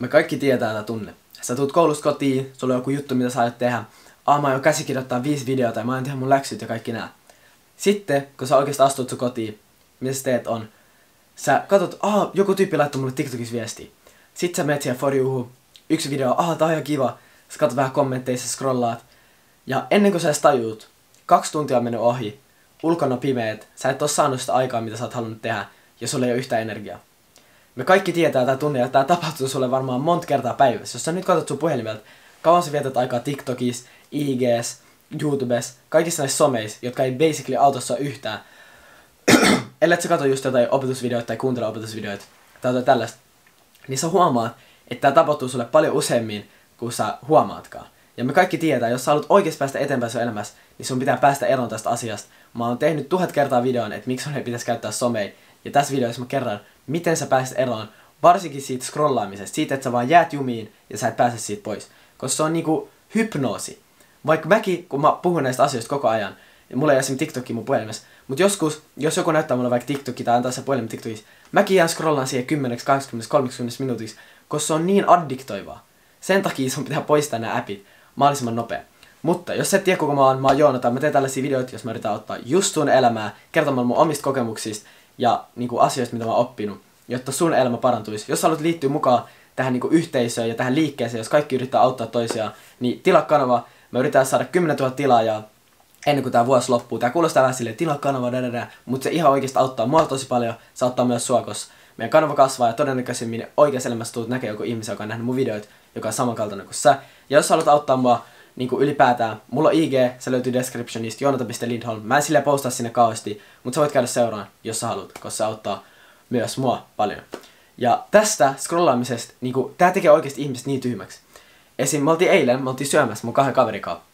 Me kaikki tietää tätä tunne. Sä tuut koulusta kotiin, sulla on joku juttu, mitä sä aiot tehdä. Ah, mä aion käsikirjoittaa viisi videota ja mä aion tehdä mun läksyt ja kaikki nää. Sitten, kun sä oikeasti astut sun kotiin, mitä sä teet on, sä katsot, ah, joku tyyppi laittoi mulle TikTokissa viestiä. Sitten sä menet siihen for youhun, yksi video, ah, tää on ihan kiva. Sä katsot vähän kommentteja, scrollaat. Ja ennen kuin sä edes tajuut, kaksi tuntia on mennyt ohi, ulkona pimeet, sä et oo saanut sitä aikaa, mitä sä oot halunnut tehdä, ja sulla ei ole yhtään energiaa. Me kaikki tietää tämä tunne, ja tämä tapahtuu sulle varmaan monta kertaa päivässä. Jos sä nyt katsot sun puhelimelta, kauan sä vietät aikaa TikTokissa, IGS, YouTubes, kaikissa näissä someissa, jotka ei basically autossa yhtään. Ellei sä katso just jotain opetusvideoita tai kuuntele opetusvideoita tai jotain tällaista, niin sä huomaat, että tämä tapahtuu sulle paljon useammin kuin sä huomaatkaan. Ja me kaikki tietää, jos sä haluat oikeasti päästä eteenpäin sun elämässä, niin sun pitää päästä eroon tästä asiasta. Mä oon tehnyt tuhat kertaa videon, että miksi sun ei pitäisi käyttää somea. Ja tässä videossa mä kerran, miten sä pääset eroon, varsinkin siitä scrollaamisesta, siitä, että sä vaan jäät jumiin ja sä et pääse siitä pois. Koska se on niinku hypnoosi. Vaikka mäkin, kun mä puhun näistä asioista koko ajan, ja mulla ei esimerkiksi TikTokki mun puhelimessa, mutta joskus, jos joku näyttää mulle vaikka TikTokki tai antaa se puhelimen TikTokissa, mäkin jään scrollaan siihen 10, 20, 30 minuutiksi, koska se on niin addiktoivaa. Sen takia sun pitää poistaa nämä appit mahdollisimman nopea. Mutta jos et tiedä kuka mä oon, mä oon Joonatan, mä teen tällaisia videoita, jos mä yritän ottaa just sun elämää, kertomaan mun omista kokemuksista ja niin kuin, asioista, mitä mä oon oppinut, jotta sun elämä parantuisi. Jos haluat liittyä mukaan tähän niin kuin, yhteisöön ja tähän liikkeeseen, jos kaikki yrittää auttaa toisiaan, niin tilaa kanava. Mä yritän saada 10 000 tilaajaa ennen kuin tämä vuosi loppuu. Tää kuulostaa vähän silleen, tilaa kanava, dadada, mutta se ihan oikeasti auttaa mua tosi paljon, se auttaa myös sua, koska meidän kanava kasvaa ja todennäköisemmin oikeassa elämässä tulet näkee joku ihmisen, joka on nähnyt mun videoita, joka on samankaltainen kuin sä. Ja jos haluat auttaa mua niin kuin ylipäätään, mulla on IG, se löytyy descriptionista, jonata.lindholm. Mä en silleen postaa sinne kauheasti, mutta sä voit käydä seuraan, jos sä haluat, koska se auttaa myös mua paljon. Ja tästä scrollaamisesta, niin kuin, tää tekee oikeasti ihmiset niin tyhmäksi. Esim. me oltiin eilen, me oltiin syömässä mun kahden kaverin kanssa.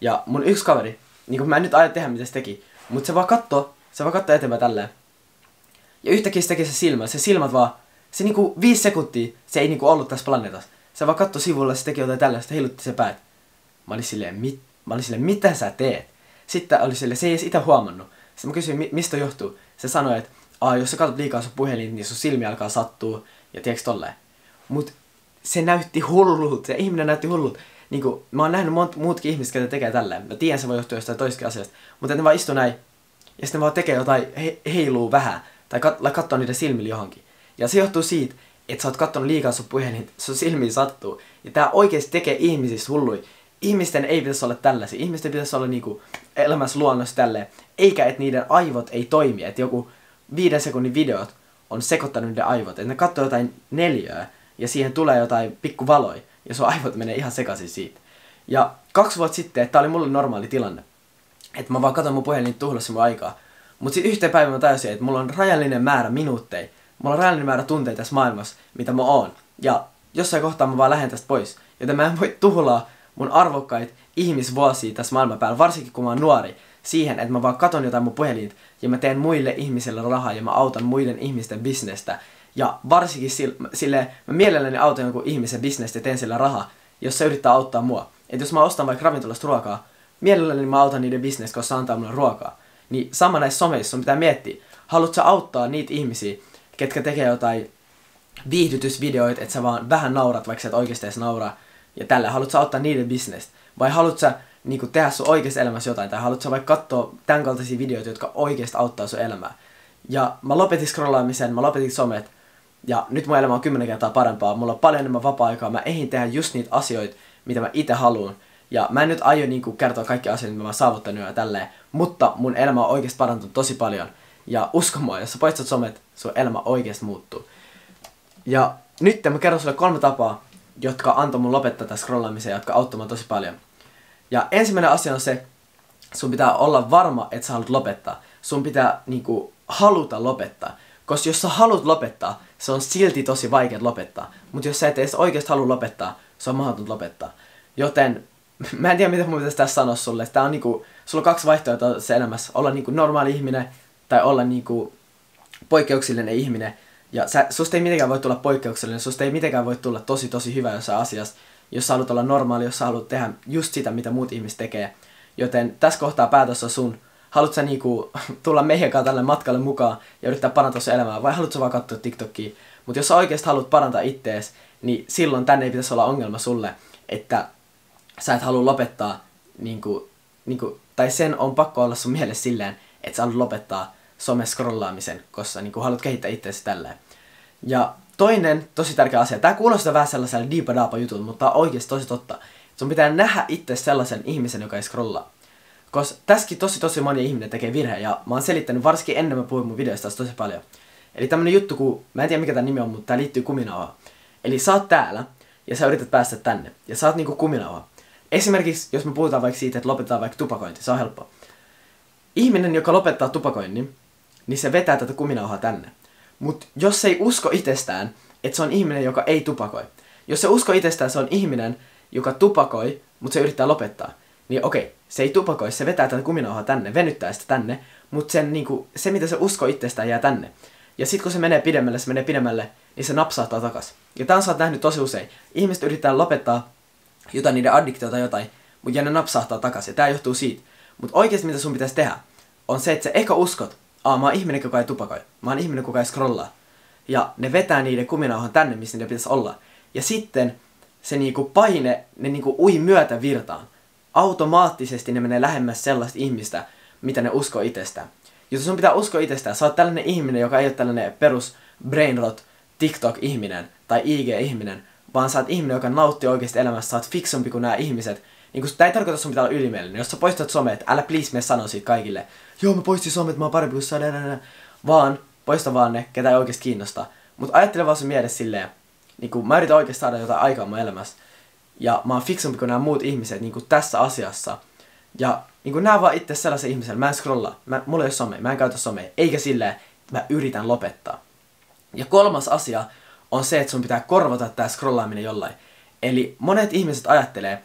Ja mun yksi kaveri, niin kuin mä en nyt aio tehdä mitä se teki, mutta se vaan kattoo, se vaan kattoo eteenpäin tälleen. Ja yhtäkkiä se teki se silmä, se silmät vaan, se niinku viisi sekuntia, se ei niinku ollut tässä planeetassa. Se vaan katsoi sivulla, se teki jotain tällaista, heilutti se päät. Mä olin silleen, mit, mä olin silleen, mitä sä teet? Sitten oli silleen, se ei edes itse huomannut. Sitten mä kysyin, mistä johtuu. Se sanoi, että jos sä katsot liikaa sun puhelin, niin sun silmi alkaa sattua. Ja tiedätkö tolleen. Mut se näytti hullut, se ihminen näytti hullut. Niin kuin, mä oon nähnyt mont, muutkin ihmiset, jotka tekee tälleen. Mä tiedän, se voi johtua jostain toisesta asiasta. Mutta ne vaan istuu näin. Ja sitten ne vaan tekee jotain, he, heiluu vähän. Tai kat, katsoo niiden silmillä johonkin. Ja se johtuu siitä, että sä oot kattonut liikaa sun puhelin, sun silmiin sattuu. Ja tää oikeesti tekee ihmisistä hullui. Ihmisten ei pitäisi olla tällaisia. Ihmisten pitäisi olla niinku elämässä luonnossa tälleen. Eikä, että niiden aivot ei toimi. Että joku viiden sekunnin videot on sekoittanut niiden aivot. Että ne katsoo jotain neljöä ja siihen tulee jotain pikku valoi ja sun aivot menee ihan sekaisin siitä. Ja kaksi vuotta sitten, että tää oli mulle normaali tilanne. Että mä vaan katson mun puhelin tuhlassa mun aikaa. Mutta sitten yhteen päivän mä tajusin, että mulla on rajallinen määrä minuutteja. Mulla on rajallinen määrä tunteita tässä maailmassa, mitä mä oon. Ja jossain kohtaa mä vaan lähden tästä pois. Joten mä en voi tuhlaa mun arvokkaita ihmisvuosia tässä maailman päällä, varsinkin kun mä oon nuori, siihen, että mä vaan katon jotain mun puhelinta ja mä teen muille ihmisille rahaa ja mä autan muiden ihmisten bisnestä. Ja varsinkin sille, sille mä mielelläni autan jonkun ihmisen bisnestä ja teen sillä rahaa, jos se yrittää auttaa mua. Että jos mä ostan vaikka ravintolasta ruokaa, mielelläni mä autan niiden bisnestä, koska se antaa mulle ruokaa. Niin sama näissä someissa sun pitää miettiä, haluatko sä auttaa niitä ihmisiä, ketkä tekee jotain viihdytysvideoita, että sä vaan vähän naurat, vaikka sä et oikeasti edes nauraa, ja tällä, haluatko sä auttaa niiden bisnestä? Vai haluatko sä niin kuin, tehdä sun oikeassa elämässä jotain, tai haluatko sä vaikka katsoa tämän kaltaisia videoita, jotka oikeasti auttaa sun elämää? Ja mä lopetin scrollaamisen, mä lopetin somet, ja nyt mun elämä on kymmenen kertaa parempaa, mulla on paljon enemmän vapaa-aikaa, mä eihin tehdä just niitä asioita, mitä mä itse haluan. Ja mä en nyt aio niinku kertoa kaikki asioita, mitä mä oon saavuttanut ja tälleen, mutta mun elämä on oikeasti parantunut tosi paljon. Ja usko mua, jos sä poistat somet, sun elämä oikeasti muuttuu. Ja nyt mä kerron sulle kolme tapaa, jotka antoi mun lopettaa tätä scrollaamisen, jotka auttavat tosi paljon. Ja ensimmäinen asia on se, sun pitää olla varma, että sä haluat lopettaa. Sun pitää niinku haluta lopettaa. Koska jos sä haluat lopettaa, se on silti tosi vaikea lopettaa. Mutta jos sä et edes oikeasti halua lopettaa, se on mahdoton lopettaa. Joten mä en tiedä mitä mun pitäisi tässä sanoa sulle. Tää on niinku, sulla on kaksi vaihtoehtoa se elämässä. Olla niinku normaali ihminen tai olla niinku poikkeuksellinen ihminen. Ja sä, susta ei mitenkään voi tulla poikkeuksellinen, susta ei mitenkään voi tulla tosi tosi hyvä jossain asiassa, jos sä haluat olla normaali, jos sä haluat tehdä just sitä, mitä muut ihmiset tekee. Joten tässä kohtaa päätös on sun. Haluatko sä niinku tulla meidän kanssa tälle matkalle mukaan ja yrittää parantaa sun elämää, vai haluatko vaan katsoa TikTokia? Mutta jos sä oikeasti haluat parantaa ittees, niin silloin tänne ei pitäisi olla ongelma sulle, että sä et halua lopettaa, niin kuin, niin kuin, tai sen on pakko olla sun mielessä silleen, että sä haluat lopettaa some-scrollaamisen, koska niin kuin, haluat kehittää itseäsi tälleen. Ja toinen tosi tärkeä asia, tämä kuulostaa vähän sellaisella diipadaapa jutulta, mutta on oikeasti tosi totta. Sun pitää nähdä itse sellaisen ihmisen, joka ei scrollaa. Koska tässäkin tosi tosi moni ihminen tekee virheen, ja mä oon selittänyt varsinkin ennen mä puhuin mun videoista tosi paljon. Eli tämmönen juttu, kun, mä en tiedä mikä tämä nimi on, mutta tää liittyy kuminauhaan. Eli sä oot täällä, ja sä yrität päästä tänne, ja sä oot niinku kuminauha. Esimerkiksi, jos me puhutaan vaikka siitä, että lopetetaan vaikka tupakointi, se on helppo. Ihminen, joka lopettaa tupakoinnin, niin se vetää tätä kuminauhaa tänne. Mutta jos se ei usko itsestään, että se on ihminen, joka ei tupakoi. Jos se usko itsestään, se on ihminen, joka tupakoi, mutta se yrittää lopettaa. Niin okei, se ei tupakoi, se vetää tätä kuminauhaa tänne, venyttää sitä tänne, mutta sen, niinku, se mitä se uskoo itsestään jää tänne. Ja sitten kun se menee pidemmälle, se menee pidemmälle, niin se napsahtaa takas. Ja tämän sä oot nähnyt tosi usein. Ihmiset yrittää lopettaa jotain niiden addiktiota tai jotain, mutta ne napsahtaa takas. Ja tää johtuu siitä. Mutta oikeasti mitä sun pitäisi tehdä, on se, että sä ehkä uskot, aa mä oon ihminen, joka ei tupakoi. Mä oon ihminen, joka ei scrollaa. Ja ne vetää niiden kuminauhan tänne, missä ne pitäisi olla. Ja sitten se niinku paine, ne niinku ui myötä virtaan. Automaattisesti ne menee lähemmäs sellaista ihmistä, mitä ne uskoo itsestään. Jos sun pitää uskoa itsestään, sä oot tällainen ihminen, joka ei ole tällainen perus brainrot TikTok-ihminen tai IG-ihminen, vaan sä oot ihminen, joka nauttii oikeasti elämästä, sä oot fiksumpi kuin nämä ihmiset. Niin kun, tää ei tarkoita, että sun pitää olla ylimielinen. Jos sä poistat somet, älä please mene sanoa siitä kaikille. Joo, mä poistin somet, mä oon parempi kuin sä, Vaan, poista vaan ne, ketä ei oikeasti kiinnostaa. Mutta ajattele vaan sun mielessä silleen, niin kun mä yritän oikeasti saada jotain aikaa mun elämässä. Ja mä oon fiksumpi kuin nämä muut ihmiset niin kuin tässä asiassa. Ja niin kuin nää vaan itse sellaisen ihmisen, mä en scrolla, mä, mulla ei ole some, mä en käytä somea, eikä silleen, mä yritän lopettaa. Ja kolmas asia on se, että sun pitää korvata tää scrollaaminen jollain. Eli monet ihmiset ajattelee,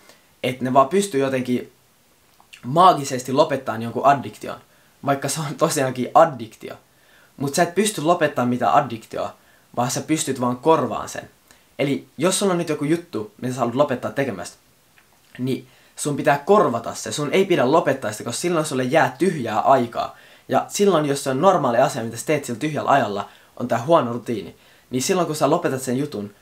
että ne vaan pystyy jotenkin maagisesti lopettamaan jonkun addiktion. Vaikka se on tosiaankin addiktio. Mutta sä et pysty lopettamaan mitään addiktioa, vaan sä pystyt vaan korvaan sen. Eli jos sulla on nyt joku juttu, mitä sä haluat lopettaa tekemästä, niin sun pitää korvata se. Sun ei pidä lopettaa sitä, koska silloin sulle jää tyhjää aikaa. Ja silloin, jos se on normaali asia, mitä sä teet sillä tyhjällä ajalla, on tää huono rutiini. Niin silloin, kun sä lopetat sen jutun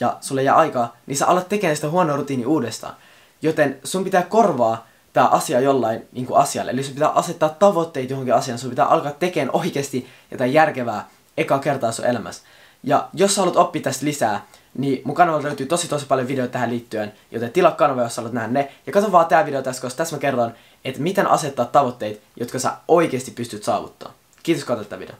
ja sulle jää aikaa, niin sä alat tekemään sitä huonoa rutiini uudestaan. Joten sun pitää korvaa tämä asia jollain niin kuin asialle. Eli sun pitää asettaa tavoitteet johonkin asiaan. Sun pitää alkaa tekemään oikeasti jotain järkevää eka kertaa sun elämässä. Ja jos sä haluat oppia tästä lisää, niin mun kanavalta löytyy tosi tosi paljon videoita tähän liittyen, joten tilaa kanava, jos haluat nähdä ne. Ja katso vaan tää video tässä, koska tässä mä kerron, että miten asettaa tavoitteet, jotka sä oikeasti pystyt saavuttamaan. Kiitos, kun tätä video.